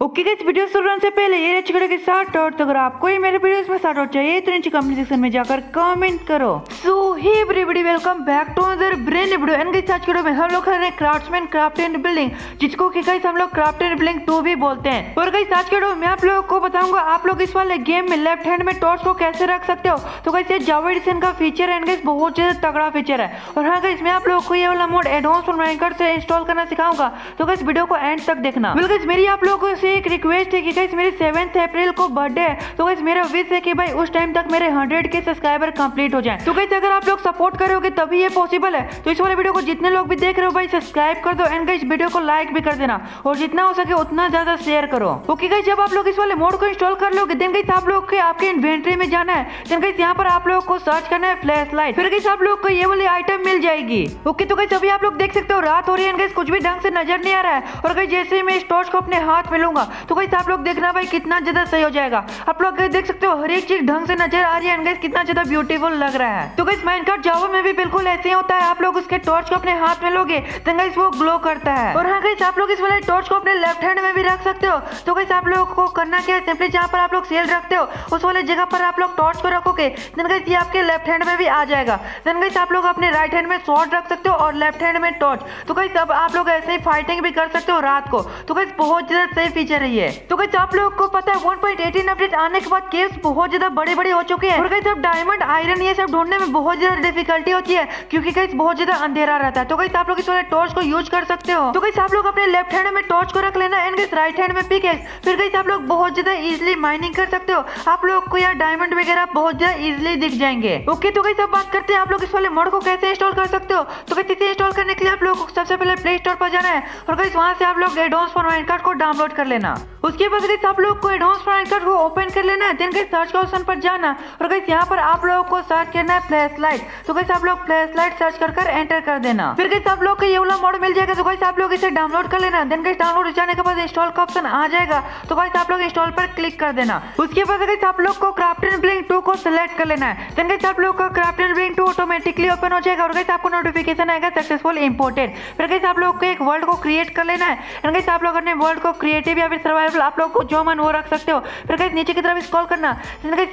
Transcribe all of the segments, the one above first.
Okay guys video शुरू होने से पहले ये अच्छी वीडियो के साथ और तो अगर आपको ये मेरे वीडियोस में साथ और चाहिए तो नीचे कमेंट सेक्शन में जाकर कमेंट करो। So hi everybody welcome back to other brain video and guys आज की वीडियो में हम लोग कर रहे हैं क्राफ्ट्समैन क्राफ्ट एंड बिल्डिंग जिसको कि गाइस हम लोग क्राफ्ट एंड बिल्डिंग 2 भी बोलते हैं। और गाइस आज की वीडियो में आप लोगों को बताऊँगा, आप लोग इस वाले गेम में लेफ़्ट हैंड में टॉर्च को कैसे रख सकते हो? तो गाइस ये जावा एडिशन का फीचर है एंड गाइस बहुत ज़्यादा तगड़ा फीचर है। और हाँ गाइस मैं आप लोगों को ये वाला मोड एडवांस और माइनक्राफ्ट से इंस्टॉल करना सिखाऊँगा। तो गाइस वीडियो को एंड तक देखना। बिल्कुल गाइस मेरी आप लोगों से एक रिक्वेस्ट है कि गाइस मेरी सेवेंथ अप्रैल को बर्थडे है। तो गाइस मेरा विश है कि भाई उस टाइम तक मेरे हंड्रेड के सब्सक्राइबर कंप्लीट हो जाए। तो गाइस अगर आप लोग सपोर्ट करोगे तभी ये पॉसिबल है। तो इस वाले वीडियो को जितने लोग भी देख रहे हो भाई सब्सक्राइब कर दो। एंड गाइस वीडियो को लाइक भी कर देना। और जितना हो सके उतना ज़्यादा शेयर करो। ओके गाइस जब आप लोग इस वाले मोड को इंस्टॉल कर लोगे देन गाइस आप लोग के आपके इन्वेंट्री में जाना है। देन गाइस यहाँ पर आप लोग को सर्च करना है फ्लैश लाइट फिर गाइस आप लोग को ये वाली आइटम मिल जाएगी। ओके तो गाइस अभी आप लोग देख सकते हो, रात हो रही है। कुछ भी ढंग से नज़र नहीं आ रहा है। और गाइस जैसे ही मैं इस टॉर्च को अपने हाथ में लूँगा तो गाइस आप लोग देखना भाई, कितना ज़्यादा सही हो जाएगा। आप लोग देख सकते हो, हर एक चीज़ ढंग से नज़र आ रही है। कितना ज़्यादा ब्यूटीफुल लग रहा है। तो गाइस माइनक्राफ्ट जावा में भी बिल्कुल ऐसे ही होता है। आप लोग उसके टॉर्च को अपने हाथ में लोगे तो गाइस वो ग्लो करता है। और हाँ गाइस आप लोग इस वाले टॉर्च को अपने लेफ़्ट हैंड में भी रख सकते हो। तो गाइस आप लोग को करना क्या है? सिंपली जहाँ पर आप लोग सेल रखते हो, उस वाले जगह पर आप लोग टॉर्च को रखोगे देन ये आपके लेफ़्ट हैंड में भी आ जाएगा। देन गाइस आप लोग अपने राइट हैंड में शॉर्ट रख सकते हो और लेफ़्ट हैंड में टॉर्च तो गाइस अब आप लोग ऐसे ही फाइटिंग भी कर सकते हो रात को। तो गाइस बहुत ज़्यादा सही फीचर है तो गाइस आप लोग को पता है 1.18 एटीन अपडेट आने के बाद केस बहुत ज़्यादा बड़े बड़े हो चुके हैं और कहीं सब डायमंड आयरन ये सब ढूँढने में बहुत ज़्यादा डिफिकल्टी होती है क्योंकि कहीं बहुत ज़्यादा अंधेरा रहता है तो कहीं आप लोग इस वाले टॉर्च को यूज़ कर सकते हो तो कहीं आप लोग अपने लेफ़्ट हैंड में टॉर्च को रख लेना एंड राइट हैंड में पिक फिर कहीं आप लोग बहुत ज़्यादा इजिली माइनिंग कर सकते हो आप लोग को यार डायमंड वगैरह बहुत ज़्यादा इजिली दिख जाएँगे ओके तो कहीं सब बात करते हैं आप लोग इस वाले मोड को कैसे इंस्टॉल कर सकते हो तो कहीं इसे इंस्टॉल करने के लिए आप लोग सबसे पहले प्ले स्टोर पर जाना है और कहीं वहाँ से आप लोग एडवांस फॉर माइनकार्ट को डाउनलोड कर लेना उसके बाद आप लोग को एडवांस माइनकार्ट को ओपन कर लेना है देन गाइस सर्च के ऑप्शन पर जाना। और गाइस यहाँ पर आप लोगों को सर्च करना है फ्लैश लाइट तो गाइस आप लोग फ्लैश लाइट सर्च कर कर एंटर कर देना। फिर गाइस आप लोग को ये वाला मॉडल मिल जाएगा तो गाइस आप लोग इसे डाउनलोड कर लेना। देन गाइस डाउनलोड जाने के बाद इंस्टॉल का ऑप्शन आ जाएगा। तो गाइस आप लोग इंस्टॉल पर क्लिक कर देना। उसके बाद गाइस आप लोग को क्राफ्ट एंड ब्लिंग 2 को सिलेक्ट कर लेना है। देन गाइस आप लोग का craft and bling 2 automatically open हो जाएगा और गाइस आपको नोटिफिकेशन आएगा सक्सेसफुल इंपोर्टेड फिर गाइस आप लोग को एक वर्ल्ड को क्रिएट कर लेना है। आप लोग अपने वर्ल्ड को क्रिएटिव या फिर सर्वाइवल आप लोग को जो मन वो रख सकते हो। फिर गाइस नीचे की तरफ़ स्क्रॉल करना।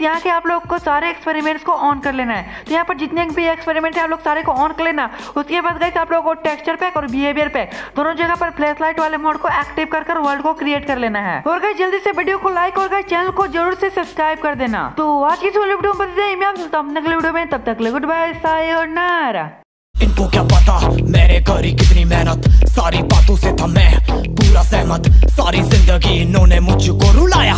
यहाँ के आप लोग को सारे एक्सपेरिमेंट्स को ऑन कर लेना है। तो यहाँ पर जितने भी एक्सपेरिमेंट है, आप लोग सारे को ऑन कर लेना। उसके बाद गई आप लोग को टेक्सचर पैक और बिहेवियर पैक दोनों जगह पर फ्लैश लाइट वाले मोड को एक्टिव कर कर वर्ल्ड को क्रिएट कर लेना है। और गई जल्दी से वीडियो को लाइक और गई चैनल को ज़रूर से सब्सक्राइब कर देना। तो आज की वीडियो में अगले वीडियो में। तब तक गुड बाय सायोनारा इनको क्या पता? मैंने करी कितनी मेहनत। सारी बातों से था मत। सारी ज़िंदगी इन्होंने मुझको रुलाया।